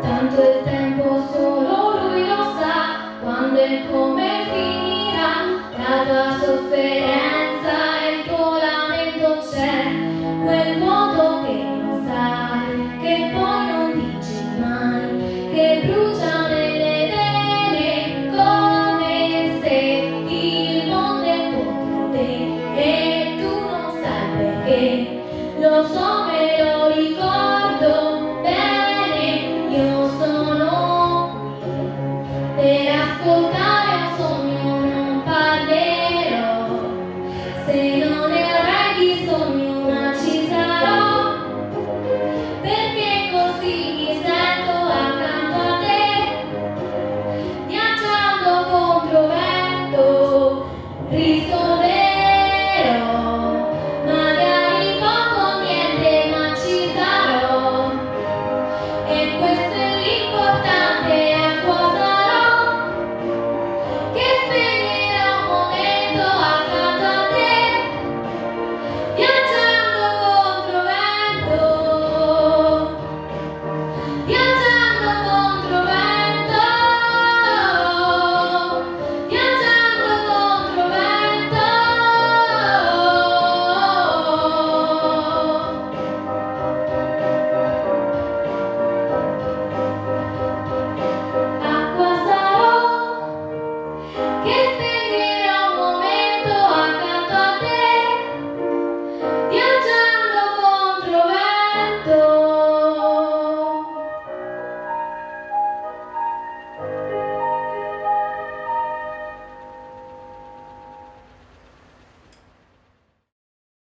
Tanto il tempo solo lui lo sa quando e come finirà la tua sofferenza. perché lo so me lo ricordo bene. Io sono qui per ascoltare un sogno non parlerò. Se non ne avrai bisogno ci sarò. Perché così mi sento accanto a te viaggiando contro